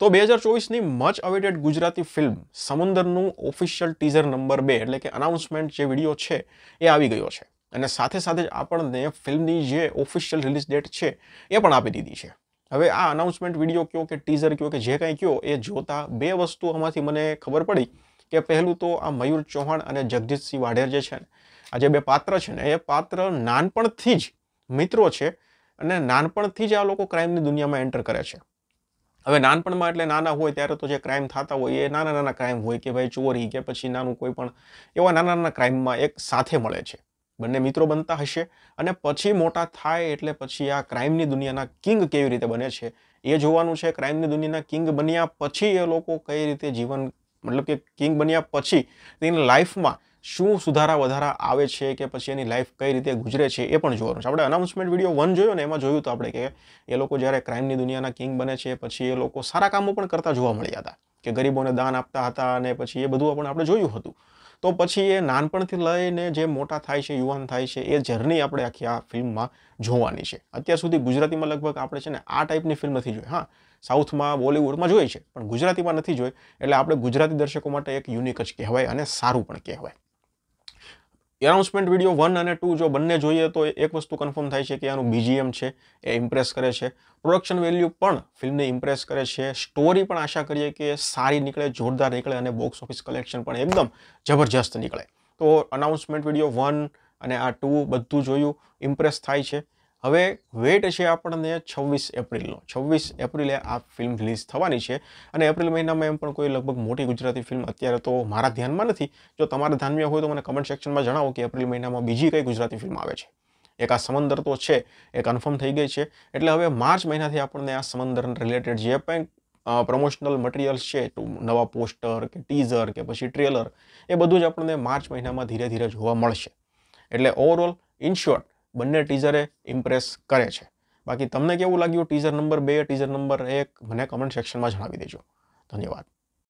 તો બે હજાર ચોવીસની મચ અવેટેડ ગુજરાતી ફિલ્મ સમુંદરનું ઓફિશિયલ ટીઝર નંબર બે એટલે કે અનાઉન્સમેન્ટ જે વીડિયો છે એ આવી ગયો છે. અને સાથે સાથે જ આપણને ફિલ્મની જે ઓફિશિયલ રિલીઝ ડેટ છે એ પણ આપી દીધી છે. હવે આ અનાઉન્સમેન્ટ વીડિયો કયો કે ટીઝર કયો કે જે કાંઈ કયો એ જોતા બે વસ્તુ આમાંથી મને ખબર પડી કે પહેલું તો આ મયુર ચૌહાણ અને જગજીતસિંહ વાઢેર જે છે ને, આ જે બે પાત્ર છે ને, એ પાત્ર નાનપણથી જ મિત્રો છે અને નાનપણથી જ આ લોકો ક્રાઇમની દુનિયામાં એન્ટર કરે છે. હવે નાનપણમાં એટલે નાના હોય ત્યારે તો જે ક્રાઇમ થતા હોય એ નાના નાના ક્રાઇમ હોય કે ભાઈ ચોરી કે પછી નાનું કોઈ પણ એવા નાના નાના ક્રાઇમમાં એક સાથે મળે છે. બંને મિત્રો બનતા હશે અને પછી મોટા થાય એટલે પછી આ ક્રાઇમની દુનિયાના કિંગ કેવી રીતે બને છે એ જોવાનું છે. ક્રાઇમની દુનિયાના કિંગ બન્યા પછી એ લોકો કઈ રીતે જીવન મતલબ કે કિંગ બન્યા પછી તેની લાઈફમાં શું સુધારા વધારા આવે છે કે પછી એની લાઈફ કઈ રીતે ગુજરે છે એ પણ જોવાનું છે. આપણે અનાઉન્સમેન્ટ વીડિયો વન જોયો ને એમાં જોયું તો આપણે કે એ લોકો જ્યારે ક્રાઇમની દુનિયાના કિંગ બને છે, પછી એ લોકો સારા કામો પણ કરતા જોવા મળ્યા હતા. કે ગરીબોને દાન આપતા હતા અને પછી એ બધું પણ આપણે જોયું હતું. તો પછી એ નાનપણથી લઈને જે મોટા થાય છે, યુવાન થાય છે, એ જર્ની આપણે આખી આ ફિલ્મમાં જોવાની છે. અત્યાર સુધી ગુજરાતીમાં લગભગ આપણે છે ને આ ટાઈપની ફિલ્મ નથી જોઈ. હા સાઉથમાં બોલિવૂડમાં જોઈ છે, પણ ગુજરાતીમાં નથી જોઈ. એટલે આપણે ગુજરાતી દર્શકો માટે એક યુનિક જ કહેવાય અને સારું પણ કહેવાય. એનાઉન્સમેન્ટ વીડિયો વન અને ટુ જો બંને જોઈએ તો એક વસ્તુ કન્ફર્મ થાય છે કે આનું બીજીએમ છે, એ ઇમ્પ્રેસ કરે છે. પ્રોડક્શન વેલ્યુ પણ ફિલ્મને ઇમ્પ્રેસ કરે છે. સ્ટોરી પણ આશા કરીએ કે સારી નીકળે, જોરદાર નીકળે અને બોક્સ ઓફિસ કલેક્શન પણ એકદમ જબરજસ્ત નીકળે. તો અનાઉન્સમેન્ટ વીડિયો વન અને આ ટુ બધું જોયું ઇમ્પ્રેસ થાય છે. હવે વેટ છે આપણને છવ્વીસ એપ્રિલનો. છવ્વીસ એપ્રિલે આ ફિલ્મ રિલીઝ થવાની છે અને એપ્રિલ મહિનામાં એમ પણ કોઈ લગભગ મોટી ગુજરાતી ફિલ્મ અત્યારે તો મારા ધ્યાનમાં નથી. જો તમારા ધ્યાનમાં હોય તો મને કમેન્ટ સેક્શનમાં જણાવો કે એપ્રિલ મહિનામાં બીજી કઈ ગુજરાતી ફિલ્મ આવે છે. એક આ સમંદર તો છે, એ કન્ફર્મ થઈ ગઈ છે. એટલે હવે માર્ચ મહિનાથી આપણને આ સમંદર રિલેટેડ જે પણ પ્રમોશનલ મટીરિયલ્સ છે નવા પોસ્ટર કે ટીઝર કે પછી ટ્રેલર એ બધું જ આપણને માર્ચ મહિનામાં ધીરે ધીરે જોવા મળશે. એટલે ઓવરઓલ ઇન શોર્ટ બંને ટીઝરે ઇમ્પ્રેસ કરે છે. બાકી તમને કેવું લાગ્યું? ટીઝર નંબર બે, ટીઝર નંબર એક? મને કમેન્ટ સેક્શનમાં જણાવી દેજો. ધન્યવાદ.